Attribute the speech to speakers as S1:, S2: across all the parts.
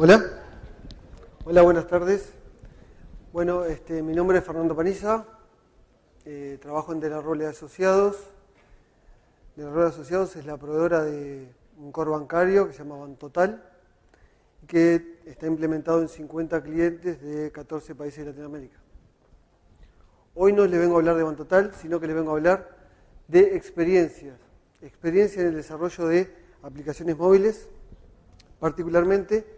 S1: Hola. Hola, buenas tardes. Bueno, este, mi nombre es Fernando Paniza. Eh, trabajo en De Role Asociados. De Role Asociados es la proveedora de un core bancario que se llama Bantotal, que está implementado en 50 clientes de 14 países de Latinoamérica. Hoy no les vengo a hablar de Bantotal, sino que les vengo a hablar de experiencias. Experiencia en el desarrollo de aplicaciones móviles, particularmente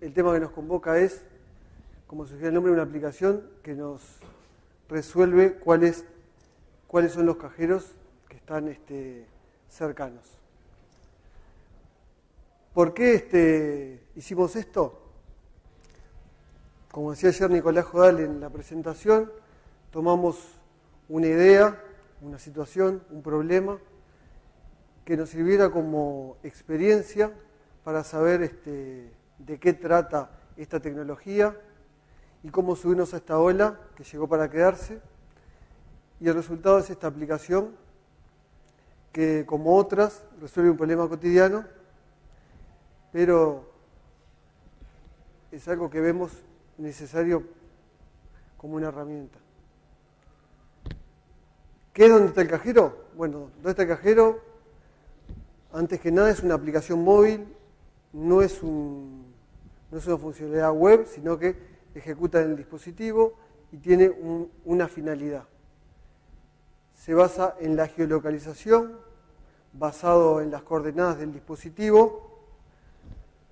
S1: el, tema que nos convoca es, como sugiere el nombre, una aplicación que nos resuelve cuáles, cuáles son los cajeros que están este, cercanos. ¿Por qué este, hicimos esto? Como decía ayer Nicolás Jodal en la presentación, tomamos una idea, una situación, un problema, que nos sirviera como experiencia para saber este, de qué trata esta tecnología y cómo subirnos a esta ola que llegó para quedarse. Y el resultado es esta aplicación que, como otras, resuelve un problema cotidiano, pero es algo que vemos necesario como una herramienta. ¿Qué es donde está el cajero? Bueno, ¿dónde está el cajero? Antes que nada es una aplicación móvil, no es, un, no es una funcionalidad web, sino que ejecuta en el dispositivo y tiene una finalidad. Se basa en la geolocalización, basado en las coordenadas del dispositivo,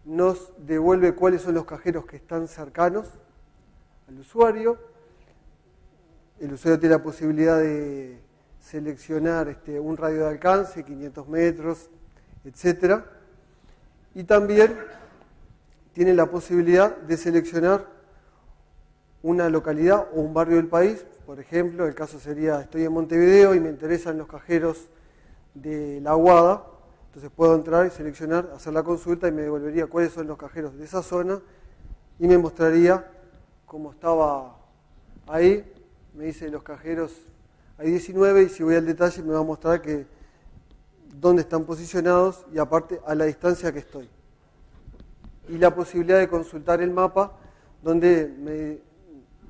S1: nos devuelve cuáles son los cajeros que están cercanos al usuario. El usuario tiene la posibilidad de seleccionar este, un radio de alcance, 500 metros, etc. Y también tiene la posibilidad de seleccionar una localidad o un barrio del país. Por ejemplo, el caso sería, estoy en Montevideo y me interesan los cajeros de la Aguada, entonces puedo entrar y seleccionar, hacer la consulta y me devolvería cuáles son los cajeros de esa zona y me mostraría cómo estaba ahí. Me dice los cajeros hay 19 y si voy al detalle me va a mostrar que dónde están posicionados y aparte a la distancia que estoy. Y la posibilidad de consultar el mapa donde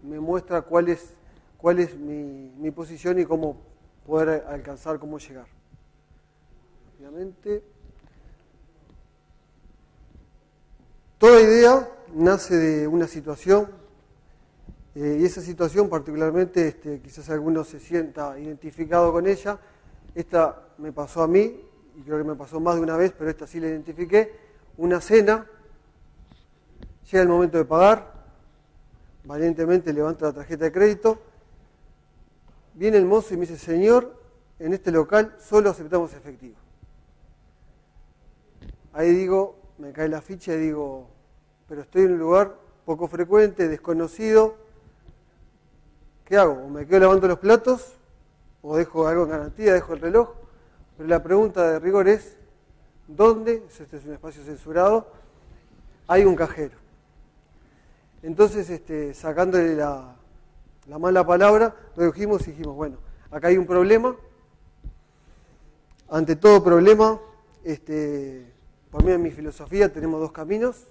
S1: me, muestra cuál es, cuál es mi, mi, posición y cómo poder alcanzar, cómo llegar. Obviamente, toda idea nace de una situación eh, y esa situación particularmente, este, quizás alguno se sienta identificado con ella. Esta me pasó a mí, y creo que me pasó más de una vez, pero esta sí la identifiqué. Una cena, llega el momento de pagar, valientemente levanta la tarjeta de crédito, viene el mozo y me dice, señor, en este local solo aceptamos efectivo. Ahí digo, me cae la ficha y digo, pero estoy en un lugar poco frecuente, desconocido, ¿qué hago? O me quedo lavando los platos, o dejo algo en garantía, dejo el reloj. Pero la pregunta de rigor es, ¿dónde, este es un espacio censurado, hay un cajero? Entonces, este, sacándole la, mala palabra, redujimos y dijimos, bueno, acá hay un problema. Ante todo problema, este, por mí en mi filosofía tenemos dos caminos.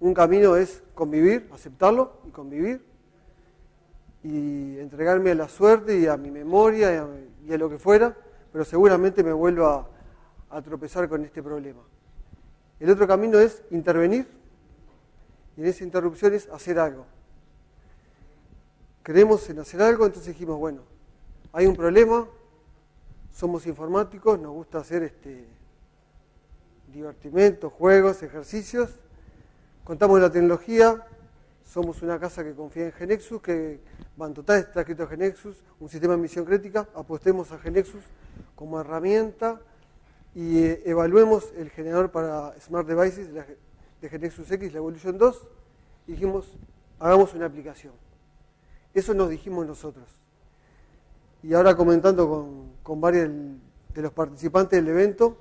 S1: Un camino es convivir, aceptarlo y convivir y entregarme a la suerte y a mi memoria y a, lo que fuera, pero seguramente me vuelvo a, a tropezar con este problema. El otro camino es intervenir y en esa interrupción es hacer algo. Creemos en hacer algo, entonces dijimos, bueno, hay un problema, somos informáticos, nos gusta hacer este divertimentos, juegos, ejercicios, contamos la tecnología, somos una casa que confía en Genexus, que Bantotal está escrito a Genexus, un sistema de misión crítica, apostemos a Genexus como herramienta y eh, evaluemos el generador para Smart Devices de Genexus X, la Evolution 2, y dijimos, hagamos una aplicación. Eso nos dijimos nosotros. Y ahora comentando con, con varios de los participantes del evento,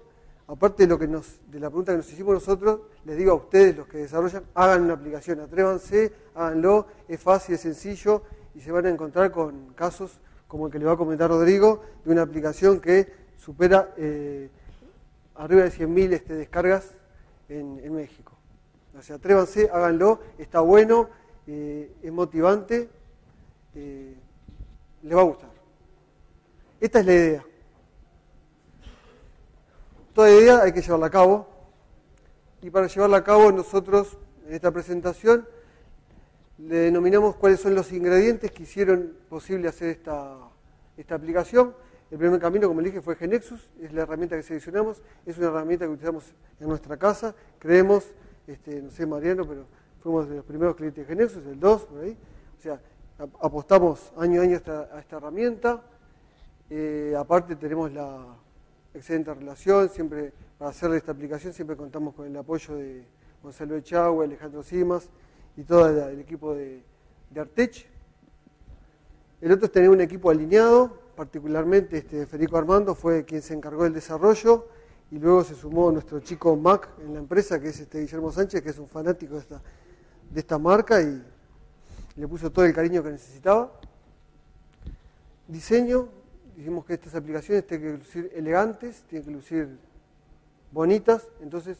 S1: aparte de, lo que de la pregunta que nos hicimos nosotros, les digo a ustedes, los que desarrollan, hagan una aplicación, atrévanse, háganlo, es fácil, es sencillo y se van a encontrar con casos como el que le va a comentar Rodrigo, de una aplicación que supera eh, arriba de 100.000 este, descargas en, México. O sea, atrévanse, háganlo, está bueno, eh, es motivante, eh, les va a gustar. Esta es la idea. Toda idea hay que llevarla a cabo. Y para llevarla a cabo nosotros en esta presentación le denominamos cuáles son los ingredientes que hicieron posible hacer esta, esta aplicación. El primer camino, como le dije, fue Genexus, es la herramienta que seleccionamos, es una herramienta que utilizamos en nuestra casa, creemos, este, no sé Mariano, pero fuimos de los primeros clientes de Genexus, el 2, por ahí. O sea, apostamos año a año a esta, herramienta. Eh, aparte tenemos la excelente relación, siempre para hacer esta aplicación siempre contamos con el apoyo de Gonzalo Echagüe, Alejandro Simas y todo el equipo de, de Artech. El otro es tener un equipo alineado, particularmente este Federico Armando fue quien se encargó del desarrollo y luego se sumó nuestro chico Mac en la empresa, que es este Guillermo Sánchez, que es un fanático de esta, de esta marca y le puso todo el cariño que necesitaba. Diseño, dijimos que estas aplicaciones tienen que lucir elegantes, tienen que lucir bonitas, entonces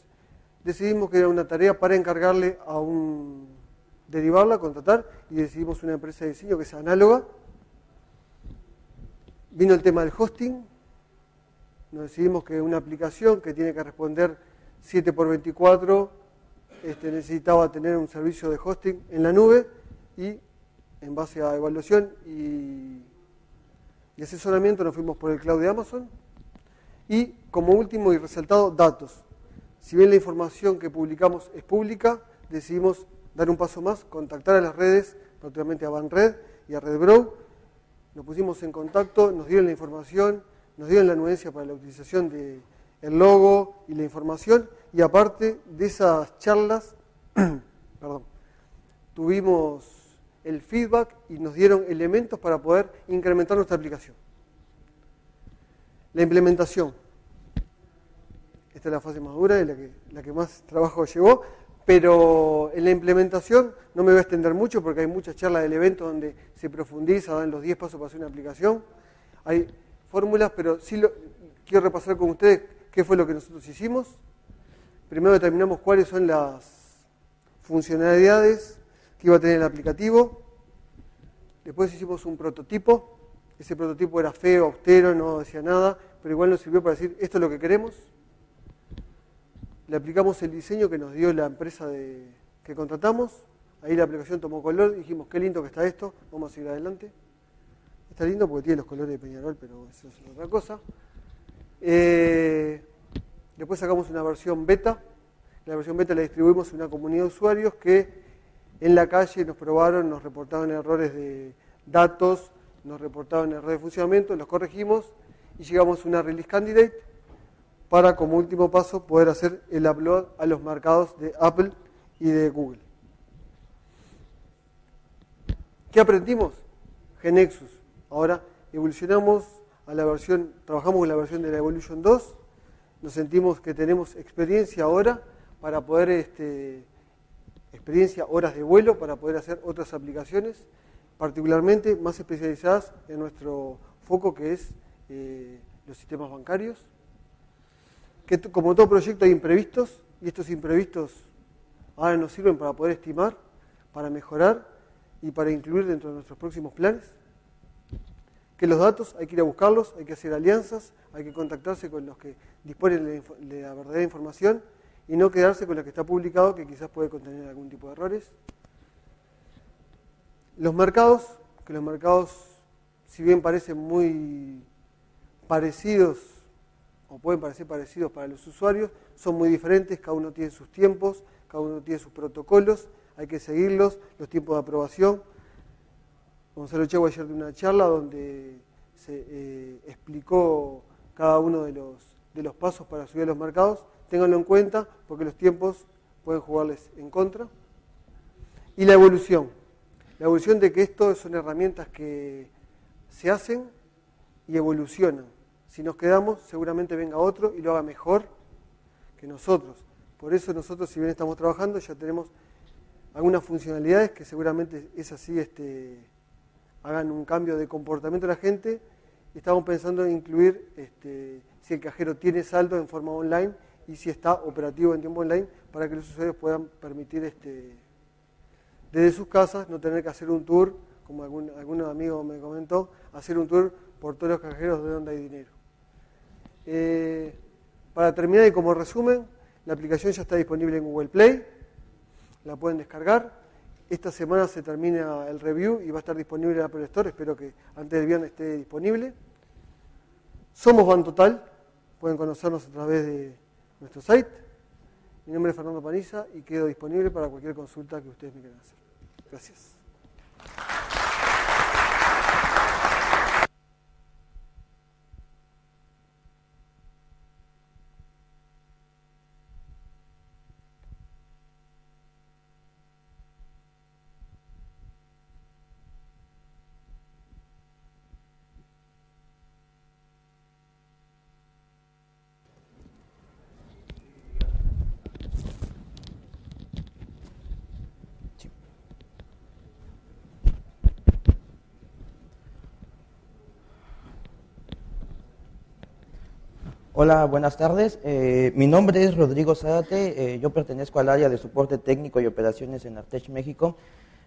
S1: decidimos que era una tarea para encargarle a un, derivarla, contratar, y decidimos una empresa de diseño que sea análoga. Vino el tema del hosting, nos decidimos que una aplicación que tiene que responder 7 por 24 este, necesitaba tener un servicio de hosting en la nube y en base a evaluación y, y asesoramiento nos fuimos por el cloud de Amazon. Y como último y resaltado, datos. Si bien la información que publicamos es pública, decidimos dar un paso más, contactar a las redes, particularmente a Banred y a RedBrow. Nos pusimos en contacto, nos dieron la información, nos dieron la anuencia para la utilización del logo y la información. Y aparte de esas charlas, perdón, tuvimos el feedback y nos dieron elementos para poder incrementar nuestra aplicación. La implementación. Esta es la fase más dura y la que, la que más trabajo llevó, pero en la implementación no me voy a extender mucho porque hay muchas charlas del evento donde se profundiza, dan los 10 pasos para hacer una aplicación. Hay fórmulas, pero sí lo, quiero repasar con ustedes qué fue lo que nosotros hicimos. Primero determinamos cuáles son las funcionalidades que iba a tener el aplicativo. Después hicimos un prototipo. Ese prototipo era feo, austero, no decía nada, pero igual nos sirvió para decir esto es lo que queremos. Le aplicamos el diseño que nos dio la empresa de, que contratamos. Ahí la aplicación tomó color, dijimos qué lindo que está esto, vamos a seguir adelante. Está lindo porque tiene los colores de Peñarol, pero eso es otra cosa. Eh, después sacamos una versión beta. La versión beta la distribuimos en una comunidad de usuarios que en la calle nos probaron, nos reportaban errores de datos, nos reportaban errores de funcionamiento, los corregimos y llegamos a una release candidate para como último paso poder hacer el upload a los mercados de Apple y de Google. ¿Qué aprendimos? Genexus. Ahora evolucionamos a la versión, trabajamos en la versión de la Evolution 2, nos sentimos que tenemos experiencia ahora para poder, este, experiencia, horas de vuelo, para poder hacer otras aplicaciones, particularmente más especializadas en nuestro foco que es eh, los sistemas bancarios que como todo proyecto hay imprevistos y estos imprevistos ahora nos sirven para poder estimar, para mejorar y para incluir dentro de nuestros próximos planes. Que los datos hay que ir a buscarlos, hay que hacer alianzas, hay que contactarse con los que disponen de la verdadera información y no quedarse con lo que está publicado que quizás puede contener algún tipo de errores. Los mercados, que los mercados, si bien parecen muy parecidos o pueden parecer parecidos para los usuarios, son muy diferentes, cada uno tiene sus tiempos, cada uno tiene sus protocolos, hay que seguirlos, los tiempos de aprobación. Gonzalo Chagua ayer de una charla donde se eh, explicó cada uno de los, de los pasos para subir a los mercados, ténganlo en cuenta porque los tiempos pueden jugarles en contra. Y la evolución, la evolución de que esto son herramientas que se hacen y evolucionan si nos quedamos, seguramente venga otro y lo haga mejor que nosotros. Por eso nosotros, si bien estamos trabajando, ya tenemos algunas funcionalidades que seguramente es así, este, hagan un cambio de comportamiento de la gente. Estamos pensando en incluir, este, si el cajero tiene saldo en forma online, y si está operativo en tiempo online para que los usuarios puedan permitir este, desde sus casas no tener que hacer un tour, como algún, algún amigo me comentó, hacer un tour por todos los cajeros de donde hay dinero. Eh, para terminar y como resumen, la aplicación ya está disponible en Google Play, la pueden descargar. Esta semana se termina el review y va a estar disponible en Apple Store, espero que antes del viernes esté disponible. Somos Ban Total, pueden conocernos a través de nuestro site. Mi nombre es Fernando Paniza y quedo disponible para cualquier consulta que ustedes me quieran hacer. Gracias.
S2: Hola, buenas tardes. Eh, mi nombre es Rodrigo Zárate. Eh, yo pertenezco al área de soporte técnico y operaciones en Artech México.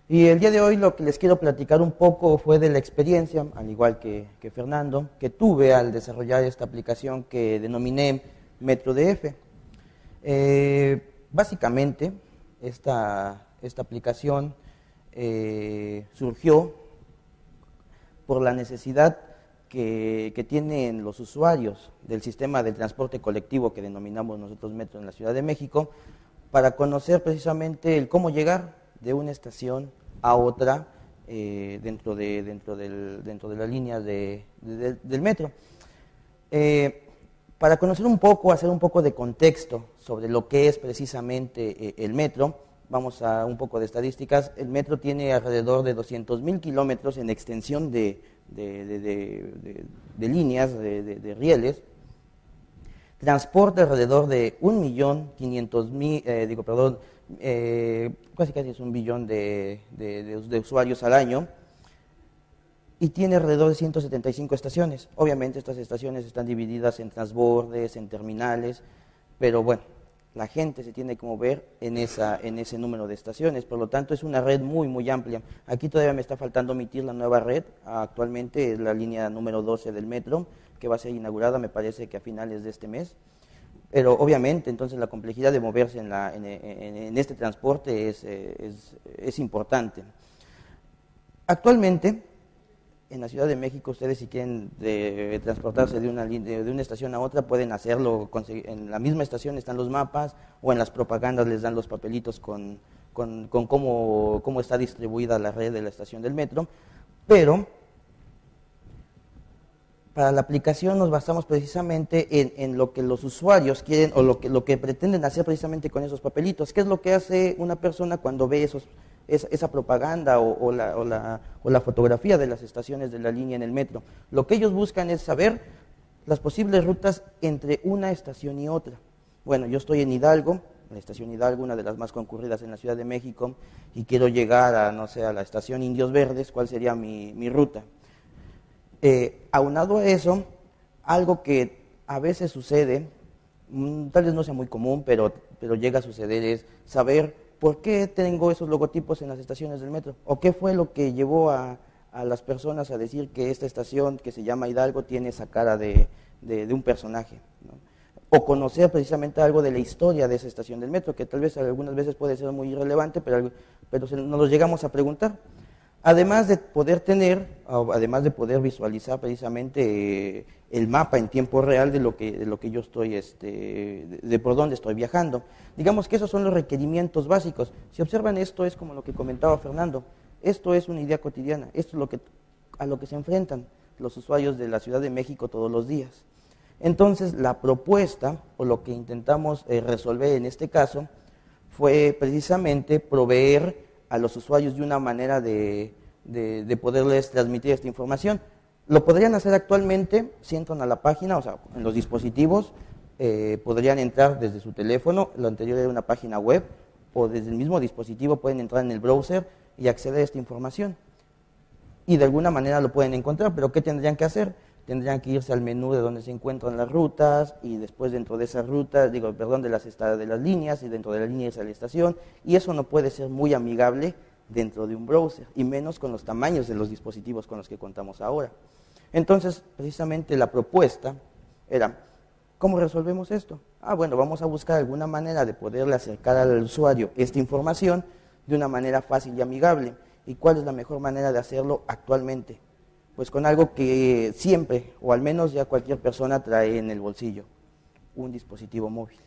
S2: Y el día de hoy lo que les quiero platicar un poco fue de la experiencia, al igual que, Fernando, que tuve al desarrollar esta aplicación que denominé MetroDF. Eh, básicamente, esta, esta aplicación surgió por la necesidad que, tienen los usuarios del sistema de transporte colectivo que denominamos nosotros Metro en la Ciudad de México para conocer precisamente el cómo llegar de una estación a otra eh, dentro, de, dentro, del, dentro de la línea de, del metro. Eh, para conocer un poco, hacer un poco de contexto sobre lo que es precisamente eh, el metro, vamos a un poco de estadísticas, el metro tiene alrededor de 200.000 kilómetros en extensión de, de, líneas, de, rieles, transporta alrededor de 1.500.000, eh, digo, perdón, eh, casi casi es un billón de, usuarios al año, y tiene alrededor de 175 estaciones. Obviamente estas estaciones están divididas en transbordes, en terminales, pero bueno, la gente se tiene que mover en, esa, en ese número de estaciones. Por lo tanto, es una red muy, muy amplia. Aquí todavía me está faltando omitir la nueva red. Actualmente es la línea número 12 del metro, que va a ser inaugurada, me parece que a finales de este mes. Pero obviamente, entonces, la complejidad de moverse en, la, en, este transporte es, eh, es, es importante. Actualmente, en la Ciudad de México, ustedes si quieren transportarse de una, de, una estación a otra, pueden hacerlo. En la misma estación están los mapas o en las propagandas les dan los papelitos con, con, cómo, cómo, está distribuida la red de la estación del metro. Pero para la aplicación nos basamos precisamente en, en, lo que los usuarios quieren o lo que, lo que pretenden hacer precisamente con esos papelitos. ¿Qué es lo que hace una persona cuando ve esos esa propaganda o, la, fotografía de las estaciones de la línea en el metro. Lo que ellos buscan es saber las posibles rutas entre una estación y otra. Bueno, yo estoy en Hidalgo, la estación Hidalgo, una de las más concurridas en la Ciudad de México, y quiero llegar a, no sé, a la estación Indios Verdes, ¿cuál sería mi, ruta? Eh, aunado a eso, algo que a veces sucede, mm, tal vez no sea muy común, pero llega a suceder, es saber ¿por qué tengo esos logotipos en las estaciones del metro? ¿O qué fue lo que llevó a, las personas a decir que esta estación que se llama Hidalgo tiene esa cara de, un personaje? O conocer precisamente algo de la historia de esa estación del metro, que tal vez algunas veces puede ser muy irrelevante, pero, pero nos lo llegamos a preguntar. Además de poder tener, además de poder visualizar precisamente eh, el mapa en tiempo real de lo que, de lo que yo estoy, este, de, por dónde estoy viajando. Digamos que esos son los requerimientos básicos. Si observan esto es como lo que comentaba Fernando, esto es una idea cotidiana, esto es lo que, a lo que se enfrentan los usuarios de la Ciudad de México todos los días. Entonces, la propuesta, o lo que intentamos eh, resolver en este caso, fue precisamente proveer a los usuarios de una manera de, poderles transmitir esta información. Lo podrían hacer actualmente si entran a la página, o sea, en los dispositivos, eh, podrían entrar desde su teléfono, lo anterior era una página web, o desde el mismo dispositivo pueden entrar en el browser y acceder a esta información. Y de alguna manera lo pueden encontrar, pero ¿qué tendrían que hacer? Tendrían que irse al menú de donde se encuentran las rutas y después dentro de esas rutas, digo, perdón, de las, de las líneas y dentro de las líneas a la estación y eso no puede ser muy amigable dentro de un browser y menos con los tamaños de los dispositivos con los que contamos ahora. Entonces, precisamente la propuesta era, ¿cómo resolvemos esto? Ah, bueno, vamos a buscar alguna manera de poderle acercar al usuario esta información de una manera fácil y amigable. ¿Y cuál es la mejor manera de hacerlo actualmente? Pues con algo que siempre, o al menos ya cualquier persona trae en el bolsillo, un dispositivo móvil.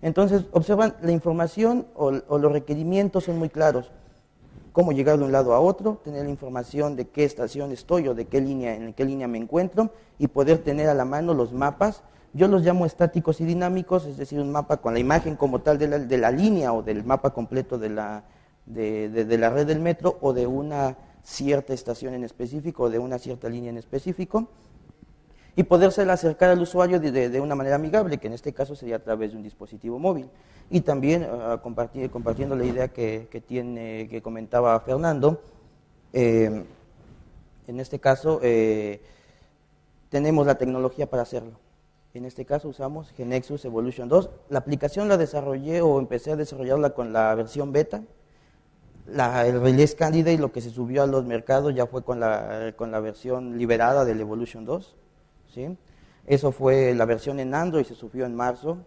S2: Entonces, observan, la información o, los requerimientos son muy claros. Cómo llegar de un lado a otro, tener la información de qué estación estoy o de qué línea, en qué línea me encuentro y poder tener a la mano los mapas. Yo los llamo estáticos y dinámicos, es decir, un mapa con la imagen como tal de la, de la línea o del mapa completo de la, de la red del metro o de una cierta estación en específico o de una cierta línea en específico y poderse acercar al usuario de, una manera amigable, que en este caso sería a través de un dispositivo móvil. Y también ah, compartiendo la idea que, tiene, que comentaba Fernando, eh, en este caso eh, tenemos la tecnología para hacerlo. En este caso usamos Genexus Evolution 2. La aplicación la desarrollé o empecé a desarrollarla con la versión beta, el release candidate, lo que se subió a los mercados ya fue con la, con la versión liberada del Evolution 2. ¿sí? Eso fue la versión en Android, se subió en marzo.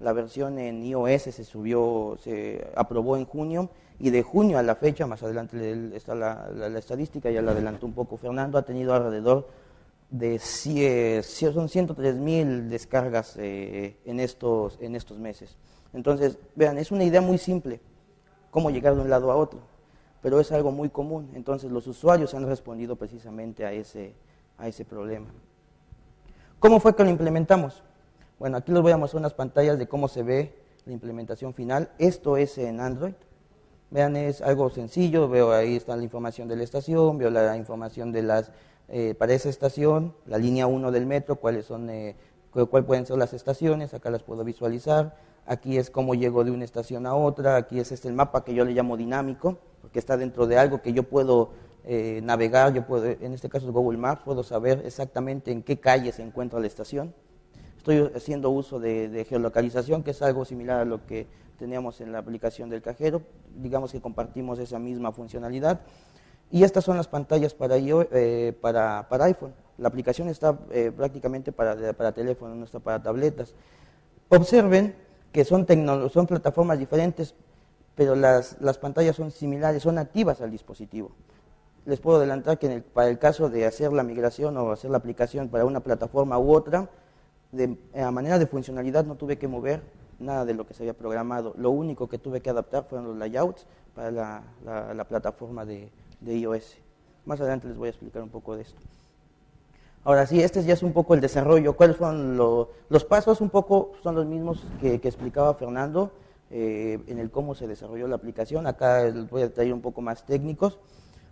S2: La versión en iOS se subió, se aprobó en junio. Y de junio a la fecha, más adelante está la, estadística, ya la adelantó un poco Fernando, ha tenido alrededor de son 103 mil descargas eh, en, estos, en estos meses. Entonces, vean, es una idea muy simple cómo llegar de un lado a otro, pero es algo muy común, entonces los usuarios han respondido precisamente a ese, a ese problema. ¿Cómo fue que lo implementamos? Bueno, aquí les voy a mostrar unas pantallas de cómo se ve la implementación final. Esto es en Android. Vean, es algo sencillo, veo ahí está la información de la estación, veo la información de las, eh, para esa estación, la línea 1 del metro, cuáles son, eh, cuáles pueden ser las estaciones, acá las puedo visualizar, aquí es cómo llego de una estación a otra, aquí es este el mapa que yo le llamo dinámico, porque está dentro de algo que yo puedo eh, navegar, yo puedo, en este caso es Google Maps, puedo saber exactamente en qué calle se encuentra la estación. Estoy haciendo uso de, geolocalización, que es algo similar a lo que teníamos en la aplicación del cajero, digamos que compartimos esa misma funcionalidad. Y estas son las pantallas para, eh, para, para iPhone. La aplicación está eh, prácticamente para, para teléfono, no está para tabletas. Observen que son, son plataformas diferentes, pero las, las, pantallas son similares, son nativas al dispositivo. Les puedo adelantar que para el caso de hacer la migración o hacer la aplicación para una plataforma u otra, de, a manera de funcionalidad no tuve que mover nada de lo que se había programado. Lo único que tuve que adaptar fueron los layouts para la, la, plataforma de, de iOS. Más adelante les voy a explicar un poco de esto. Ahora sí, este ya es un poco el desarrollo. ¿Cuáles son los pasos? Un poco son los mismos que, explicaba Fernando eh, en el cómo se desarrolló la aplicación. Acá les voy a traer un poco más técnicos.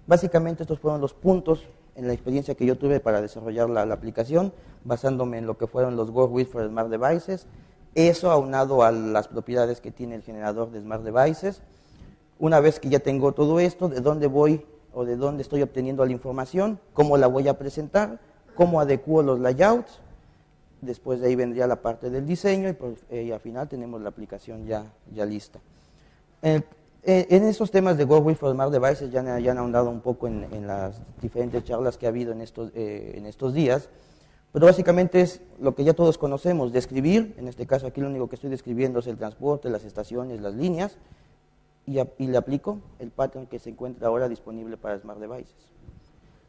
S2: Básicamente estos fueron los puntos en la experiencia que yo tuve para desarrollar la, aplicación, basándome en lo que fueron los with for Smart Devices. Eso aunado a las propiedades que tiene el generador de Smart Devices. Una vez que ya tengo todo esto, de dónde voy o de dónde estoy obteniendo la información, cómo la voy a presentar, cómo adecuo los layouts, después de ahí vendría la parte del diseño y, pues, eh, al final tenemos la aplicación ya, ya lista. En, estos temas de Google for Smart Devices ya, ya han ahondado un poco en, las diferentes charlas que ha habido en estos, eh, en estos días, pero básicamente es lo que ya todos conocemos, describir, en este caso aquí lo único que estoy describiendo es el transporte, las estaciones, las líneas, y, y le aplico el pattern que se encuentra ahora disponible para Smart Devices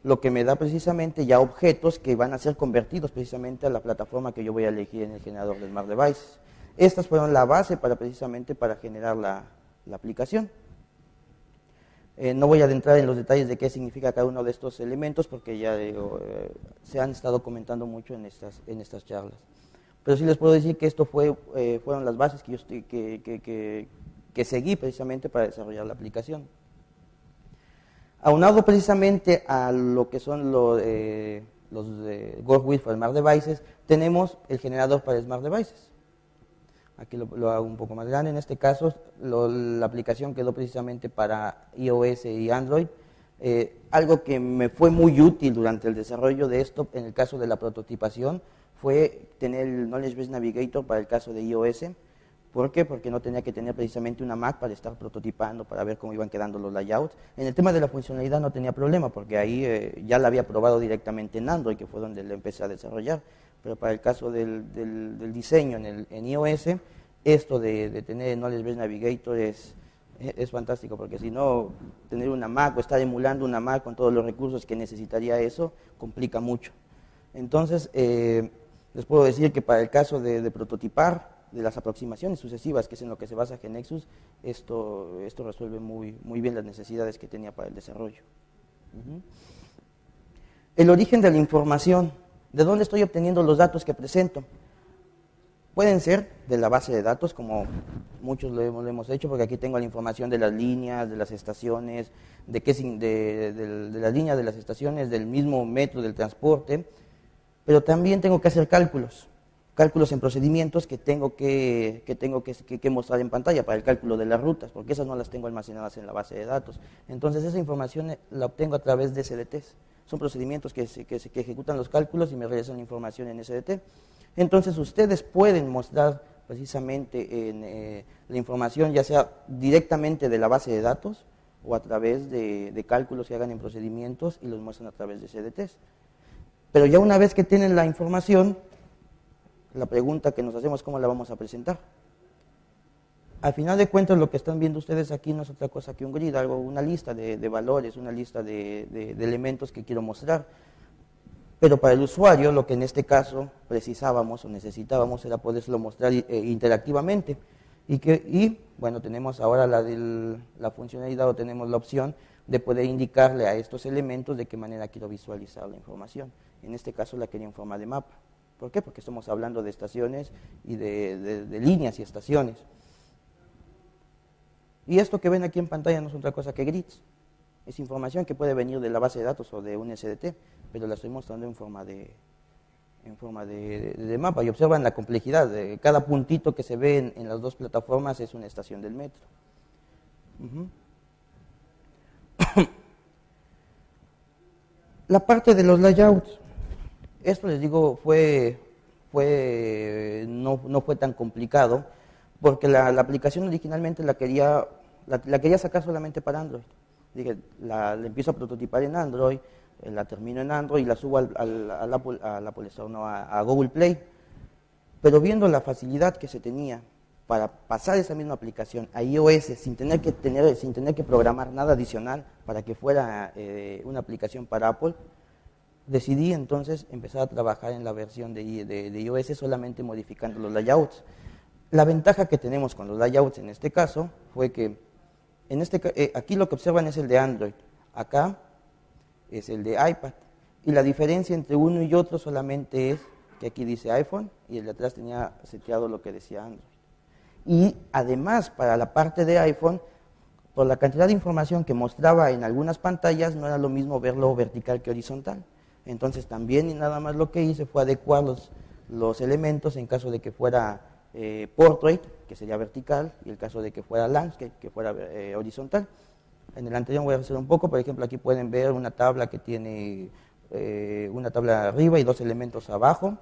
S2: lo que me da precisamente ya objetos que van a ser convertidos precisamente a la plataforma que yo voy a elegir en el generador de Smart Devices. Estas fueron la base para precisamente para generar la, aplicación. Eh, no voy a adentrar en los detalles de qué significa cada uno de estos elementos porque ya eh, se han estado comentando mucho en estas, en estas charlas. Pero sí les puedo decir que esto fue, eh, fueron las bases que, yo estoy, que, que seguí precisamente para desarrollar la aplicación. Aunado precisamente a lo que son eh, los eh, for Smart Devices, tenemos el generador para Smart Devices. Aquí lo, hago un poco más grande. En este caso, la aplicación quedó precisamente para iOS y Android. Eh, algo que me fue muy útil durante el desarrollo de esto, en el caso de la prototipación, fue tener el Knowledge Base Navigator para el caso de iOS. ¿Por qué? Porque no tenía que tener precisamente una Mac para estar prototipando, para ver cómo iban quedando los layouts. En el tema de la funcionalidad no tenía problema, porque ahí eh, ya la había probado directamente en Android, que fue donde lo empecé a desarrollar. Pero para el caso del, del, diseño en, el, en iOS, esto de, de tener Knowledge Base Navigator es, es fantástico, porque si no, tener una Mac o estar emulando una Mac con todos los recursos que necesitaría eso, complica mucho. Entonces, eh, les puedo decir que para el caso de, prototipar, de las aproximaciones sucesivas, que es en lo que se basa GeneXus, esto, esto resuelve muy, muy bien las necesidades que tenía para el desarrollo. El origen de la información. ¿De dónde estoy obteniendo los datos que presento? Pueden ser de la base de datos, como muchos lo hemos, hecho, porque aquí tengo la información de las líneas, de las estaciones, de, qué, de, de, las líneas de las estaciones, del mismo metro del transporte, pero también tengo que hacer cálculos, cálculos en procedimientos que tengo que, que tengo que, que, mostrar en pantalla para el cálculo de las rutas, porque esas no las tengo almacenadas en la base de datos. Entonces esa información la obtengo a través de SDTs. Son procedimientos que, que, que ejecutan los cálculos y me regresan la información en SDT. Entonces ustedes pueden mostrar precisamente en, eh, la información, ya sea directamente de la base de datos o a través de, cálculos que hagan en procedimientos y los muestran a través de CDTs. Pero ya una vez que tienen la información, la pregunta que nos hacemos cómo la vamos a presentar. Al final de cuentas, lo que están viendo ustedes aquí no es otra cosa que un grid, algo, una lista de, valores, una lista de, de elementos que quiero mostrar. Pero para el usuario, lo que en este caso precisábamos o necesitábamos era poderlo mostrar eh, interactivamente. Y, que, y bueno, tenemos ahora la, la funcionalidad o tenemos la opción de poder indicarle a estos elementos de qué manera quiero visualizar la información. En este caso la quería en forma de mapa. ¿Por qué? Porque estamos hablando de estaciones y de, de líneas y estaciones. Y esto que ven aquí en pantalla no es otra cosa que grids. Es información que puede venir de la base de datos o de un SDT pero la estoy mostrando en forma de, en forma de, mapa. Y observan la complejidad. Cada puntito que se ve en, las dos plataformas es una estación del metro. la parte de los layouts. Esto les digo fue, fue no, no fue tan complicado porque la, aplicación originalmente la quería, la, quería sacar solamente para Android. Dije, la, la empiezo a prototipar en Android, eh, la termino en Android y la subo al, al, Apple, no, a, Google Play. Pero viendo la facilidad que se tenía para pasar esa misma aplicación a iOS sin tener que, tener, sin tener que programar nada adicional para que fuera eh, una aplicación para Apple, decidí entonces empezar a trabajar en la versión de, de, iOS solamente modificando los layouts. La ventaja que tenemos con los layouts en este caso fue que en este, eh, aquí lo que observan es el de Android. Acá es el de iPad. Y la diferencia entre uno y otro solamente es que aquí dice iPhone y el de atrás tenía seteado lo que decía Android. Y además, para la parte de iPhone, por la cantidad de información que mostraba en algunas pantallas, no era lo mismo verlo vertical que horizontal. Entonces también y nada más lo que hice fue adecuar los, elementos en caso de que fuera eh, portrait, que sería vertical, y el caso de que fuera landscape, que fuera eh, horizontal. En el anterior voy a hacer un poco, por ejemplo, aquí pueden ver una tabla que tiene eh, una tabla arriba y dos elementos abajo,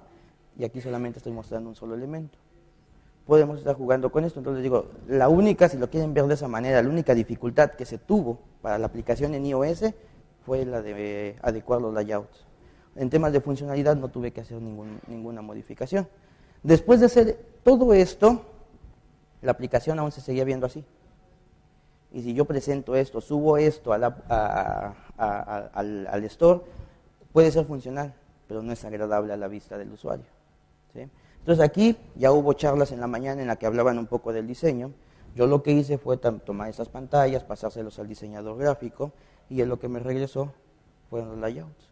S2: y aquí solamente estoy mostrando un solo elemento. Podemos estar jugando con esto, entonces digo, la única, si lo quieren ver de esa manera, la única dificultad que se tuvo para la aplicación en iOS fue la de adecuar los layouts. En temas de funcionalidad no tuve que hacer ninguna modificación. Después de hacer todo esto, la aplicación aún se seguía viendo así y si yo presento esto, subo esto al, store, puede ser funcional, pero no es agradable a la vista del usuario. Entonces aquí ya hubo charlas en la mañana en la que hablaban un poco del diseño. Yo lo que hice fue tomar estas pantallas, pasárselos al diseñador gráfico y él lo que me regresó fueron los layouts.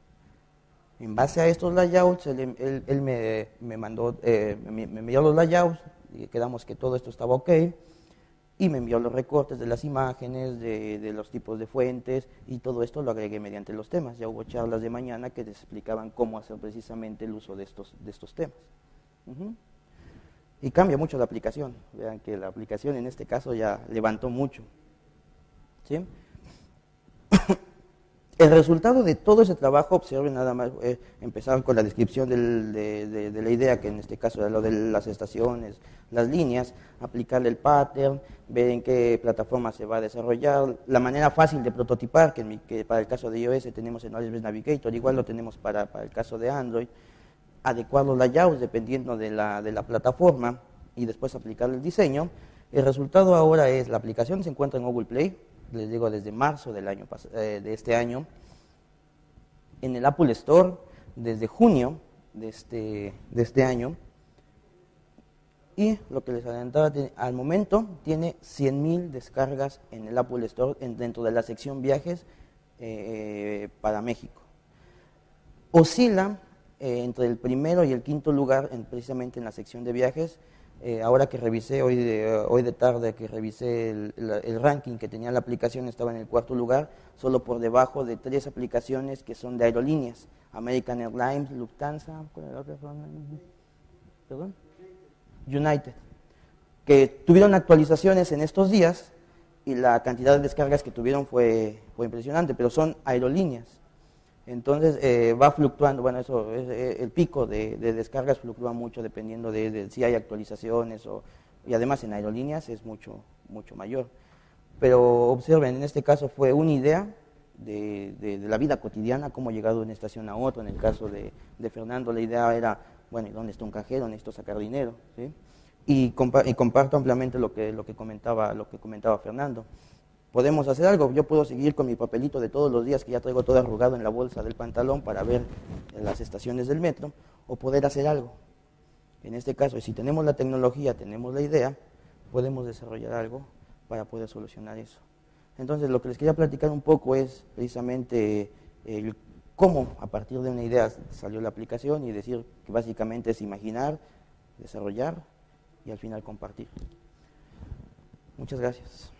S2: En base a estos layouts, él, me, mandó, eh, me, me envió los layouts y quedamos que todo esto estaba ok y me envió los recortes de las imágenes, de, los tipos de fuentes y todo esto lo agregué mediante los temas. Ya hubo charlas de mañana que les explicaban cómo hacer precisamente el uso de estos, de estos temas. Y cambia mucho la aplicación. Vean que la aplicación en este caso ya levantó mucho. ¿Sí? El resultado de todo ese trabajo, observen nada más, eh, empezar con la descripción de, la idea, que en este caso era lo de las estaciones, las líneas, aplicarle el pattern, ver en qué plataforma se va a desarrollar, la manera fácil de prototipar, que, para el caso de iOS tenemos en Oliver Navigator, igual lo tenemos para, el caso de Android, adecuar los layouts dependiendo de la, de la plataforma y después aplicar el diseño. El resultado ahora es, la aplicación se encuentra en Google Play, les digo desde marzo del año, eh, de este año, en el Apple Store desde junio de este, de este año. Y lo que les adelantaba, al momento tiene 100.000 descargas en el Apple Store dentro de la sección viajes eh, para México. Oscila eh, entre el primero y el quinto lugar precisamente en la sección de viajes eh, ahora que revisé, hoy de, hoy de tarde que revisé el, ranking que tenía la aplicación, estaba en el cuarto lugar, solo por debajo de tres aplicaciones que son de aerolíneas, American Airlines, Lufthansa, ¿Perdón? United, que tuvieron actualizaciones en estos días y la cantidad de descargas que tuvieron fue, fue impresionante, pero son aerolíneas. Entonces eh, va fluctuando, bueno, eso, eh, el pico de, descargas fluctúa mucho dependiendo de, si hay actualizaciones o, y además en aerolíneas es mucho, mucho mayor. Pero observen, en este caso fue una idea de, la vida cotidiana, cómo llegado de una estación a otra. En el caso de, Fernando, la idea era, bueno, ¿dónde está un cajero? Necesito sacar dinero. ¿sí? Y, y, comparto ampliamente lo, que comentaba, lo que comentaba Fernando podemos hacer algo. Yo puedo seguir con mi papelito de todos los días que ya traigo todo arrugado en la bolsa del pantalón para ver las estaciones del metro o poder hacer algo. En este caso, si tenemos la tecnología, tenemos la idea, podemos desarrollar algo para poder solucionar eso. Entonces, lo que les quería platicar un poco es precisamente el cómo a partir de una idea salió la aplicación y decir que básicamente es imaginar, desarrollar y al final compartir. Muchas gracias.